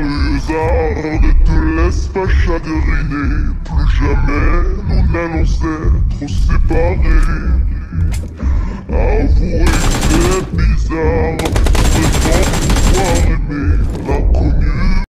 lézard, et te laisse pas chagriner. Plus jamais nous n'allons être séparés.